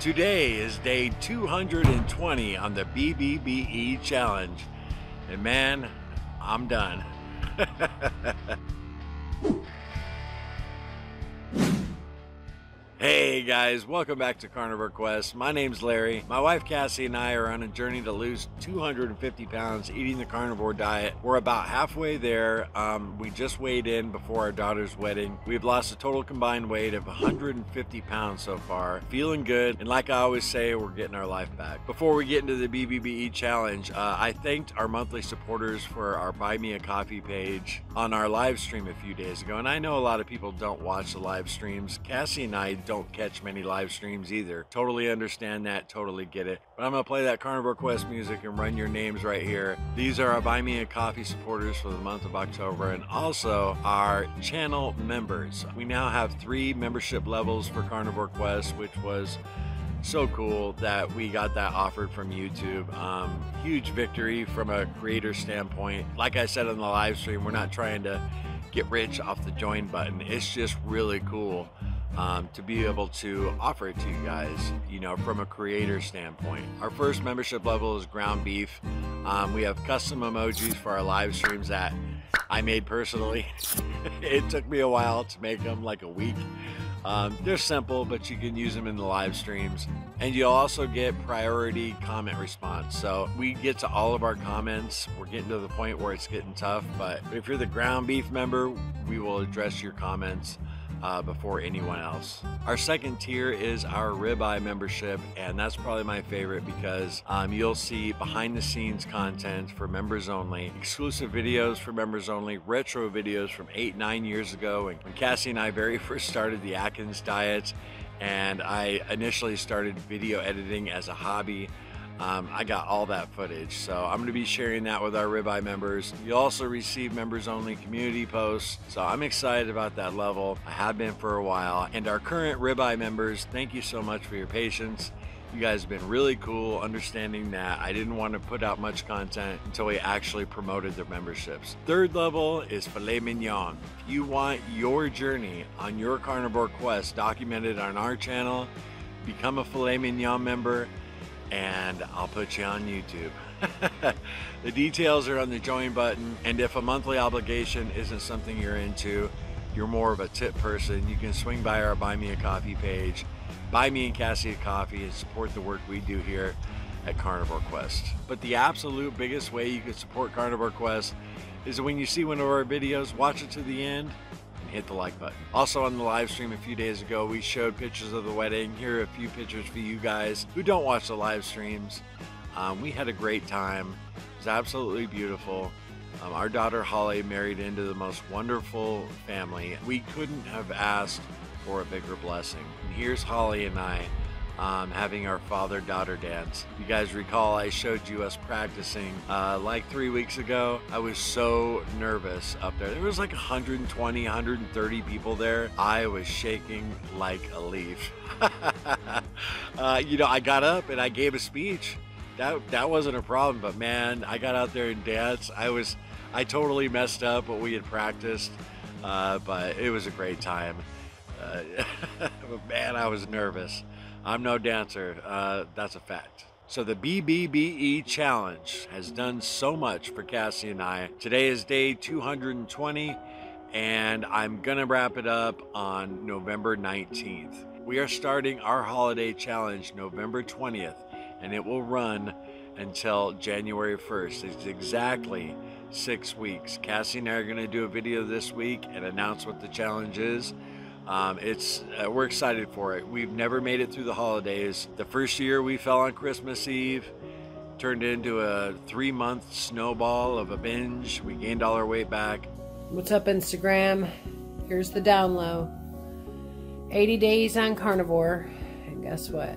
Today is day 220 on the BBBE challenge. And man, I'm done. Guys, welcome back to Carnivore Quest. My name's Larry. My wife Cassie and I are on a journey to lose 250 pounds eating the carnivore diet. We're about halfway there. Um, we just weighed in before our daughter's wedding. We've lost a total combined weight of 150 pounds so far. Feeling good, and like I always say, we're getting our life back. Before we get into the BBBE challenge, uh, I thanked our monthly supporters for our Buy Me a Coffee page on our live stream a few days ago. And I know a lot of people don't watch the live streams. Cassie and I don't catch many live streams either. Totally understand that, totally get it. But I'm gonna play that Carnivore Quest music and run your names right here. These are our Buy Me a Coffee supporters for the month of October and also our channel members. We now have three membership levels for Carnivore Quest, which was so cool that we got that offered from YouTube. Um, huge victory from a creator standpoint. Like I said on the live stream, we're not trying to get rich off the join button. It's just really cool um, to be able to offer it to you guys, you know, from a creator standpoint. Our first membership level is ground beef. Um, we have custom emojis for our live streams that I made personally. it took me a while to make them, like a week. Um, they're simple, but you can use them in the live streams. And you'll also get priority comment response. So we get to all of our comments. We're getting to the point where it's getting tough, but if you're the ground beef member, we will address your comments uh, before anyone else. Our second tier is our ribeye membership, and that's probably my favorite because um, you'll see behind the scenes content for members only, exclusive videos for members only, retro videos from eight, nine years ago. And when Cassie and I very first started the Atkins diet, and I initially started video editing as a hobby. Um, I got all that footage. So I'm going to be sharing that with our ribeye members. You also receive members only community posts. So I'm excited about that level. I have been for a while. And our current ribeye members, thank you so much for your patience. You guys have been really cool understanding that I didn't want to put out much content until we actually promoted their memberships. Third level is filet mignon. If you want your journey on your carnivore quest documented on our channel, become a filet mignon member and I'll put you on YouTube. the details are on the join button, and if a monthly obligation isn't something you're into, you're more of a tip person, you can swing by our Buy Me a Coffee page, buy me and Cassie a coffee, and support the work we do here at Carnivore Quest. But the absolute biggest way you can support Carnivore Quest is when you see one of our videos, watch it to the end, hit the like button. Also on the live stream a few days ago, we showed pictures of the wedding. Here are a few pictures for you guys who don't watch the live streams. Um, we had a great time. It was absolutely beautiful. Um, our daughter Holly married into the most wonderful family. We couldn't have asked for a bigger blessing. And here's Holly and I um, having our father-daughter dance. You guys recall I showed you us practicing uh, like three weeks ago. I was so nervous up there. There was like 120, 130 people there. I was shaking like a leaf. uh, you know, I got up and I gave a speech. That, that wasn't a problem, but man, I got out there and danced. I was, I totally messed up what we had practiced, uh, but it was a great time. Uh, but man, I was nervous. I'm no dancer, uh, that's a fact. So the BBBE challenge has done so much for Cassie and I. Today is day 220 and I'm gonna wrap it up on November 19th. We are starting our holiday challenge November 20th and it will run until January 1st. It's exactly six weeks. Cassie and I are gonna do a video this week and announce what the challenge is um, it's uh, we're excited for it. We've never made it through the holidays. The first year we fell on Christmas Eve, turned into a three-month snowball of a binge. We gained all our weight back. What's up, Instagram? Here's the down low. 80 days on carnivore, and guess what?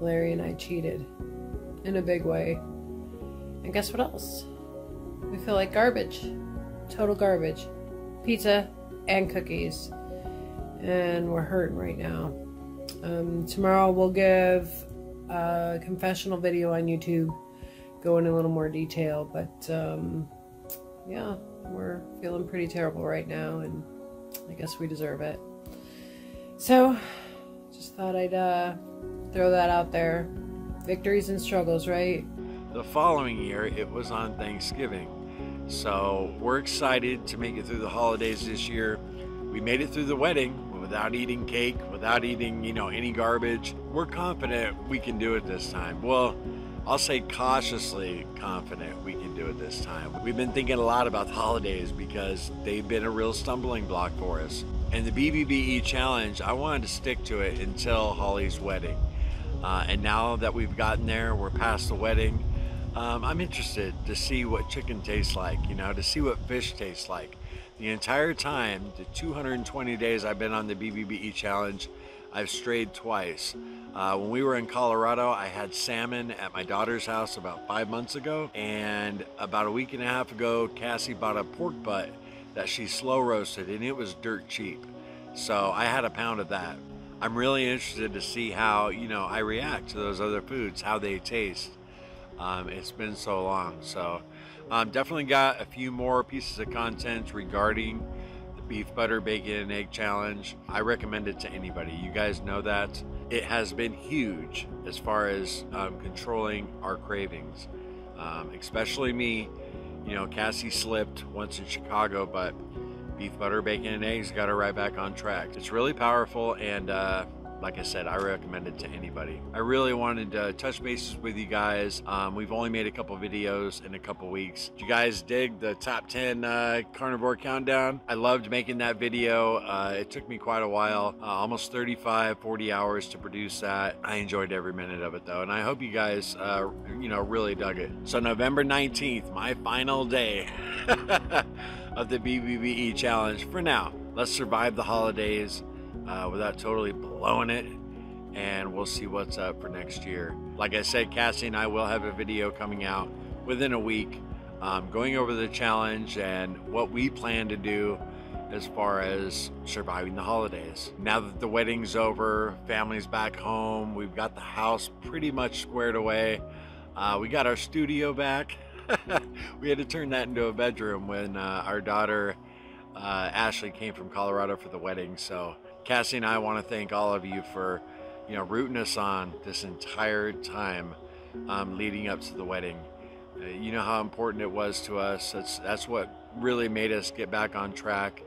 Larry and I cheated in a big way. And guess what else? We feel like garbage. Total garbage. Pizza, and cookies. And we're hurting right now. Um, tomorrow we'll give a confessional video on YouTube, go in a little more detail. But um, yeah, we're feeling pretty terrible right now, and I guess we deserve it. So, just thought I'd uh, throw that out there. Victories and struggles, right? The following year, it was on Thanksgiving. So we're excited to make it through the holidays this year. We made it through the wedding without eating cake, without eating, you know, any garbage. We're confident we can do it this time. Well, I'll say cautiously confident we can do it this time. We've been thinking a lot about the holidays because they've been a real stumbling block for us. And the BBBE challenge, I wanted to stick to it until Holly's wedding. Uh, and now that we've gotten there, we're past the wedding. Um, I'm interested to see what chicken tastes like, you know, to see what fish tastes like. The entire time, the 220 days I've been on the BBBE challenge, I've strayed twice. Uh, when we were in Colorado, I had salmon at my daughter's house about five months ago, and about a week and a half ago, Cassie bought a pork butt that she slow roasted, and it was dirt cheap. So I had a pound of that. I'm really interested to see how you know I react to those other foods, how they taste. Um, it's been so long, so um, definitely got a few more pieces of content regarding the beef butter bacon and egg challenge. I recommend it to anybody. You guys know that it has been huge as far as um, controlling our cravings, um, especially me. You know, Cassie slipped once in Chicago, but beef butter, bacon, and eggs got her right back on track. It's really powerful and uh, like I said, I recommend it to anybody. I really wanted to touch bases with you guys. Um, we've only made a couple videos in a couple weeks. Did you guys dig the top 10 uh, carnivore countdown? I loved making that video. Uh, it took me quite a while, uh, almost 35, 40 hours to produce that. I enjoyed every minute of it though, and I hope you guys, uh, you know, really dug it. So November 19th, my final day of the BBBE challenge for now. Let's survive the holidays uh, without totally blowing it. And we'll see what's up for next year. Like I said, Cassie and I will have a video coming out within a week um, going over the challenge and what we plan to do as far as surviving the holidays. Now that the wedding's over, family's back home, we've got the house pretty much squared away. Uh, we got our studio back. we had to turn that into a bedroom when uh, our daughter uh, Ashley came from Colorado for the wedding. So Cassie and I want to thank all of you for, you know, rooting us on this entire time um, leading up to the wedding. Uh, you know how important it was to us. That's that's what really made us get back on track.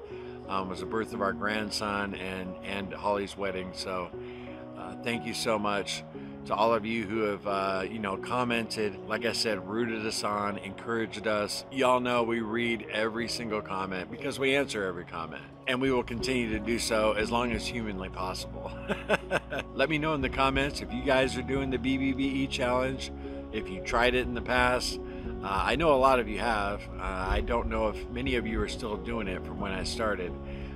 Um, was the birth of our grandson and and Holly's wedding. So uh, thank you so much to all of you who have, uh, you know, commented, like I said, rooted us on, encouraged us. Y'all know we read every single comment because we answer every comment. And we will continue to do so as long as humanly possible. Let me know in the comments if you guys are doing the BBBE challenge, if you tried it in the past. Uh, I know a lot of you have. Uh, I don't know if many of you are still doing it from when I started,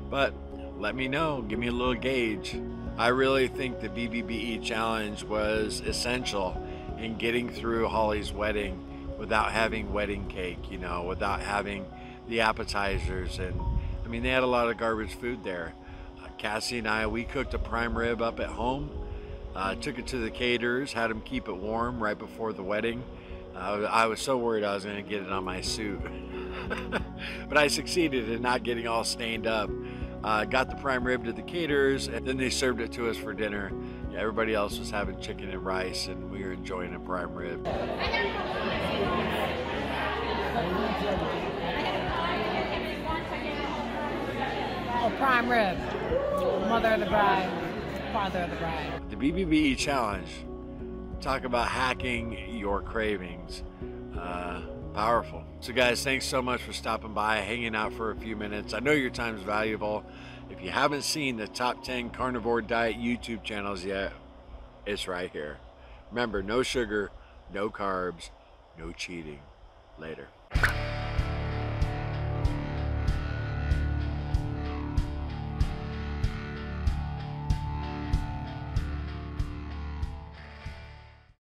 but let me know. Give me a little gauge. I really think the BBBE challenge was essential in getting through Holly's wedding without having wedding cake, you know, without having the appetizers. And I mean, they had a lot of garbage food there. Uh, Cassie and I, we cooked a prime rib up at home, uh, took it to the caterers, had them keep it warm right before the wedding. Uh, I was so worried I was going to get it on my suit. but I succeeded in not getting all stained up. Uh, got the prime rib to the caterers, and then they served it to us for dinner. Yeah, everybody else was having chicken and rice, and we were enjoying a prime rib. Oh, prime rib. Mother of the bride, father of the bride. The BBBE challenge. Talk about hacking your cravings. Uh, powerful. So, guys, thanks so much for stopping by, hanging out for a few minutes. I know your time is valuable. If you haven't seen the top 10 carnivore diet YouTube channels yet, it's right here. Remember, no sugar, no carbs, no cheating. Later.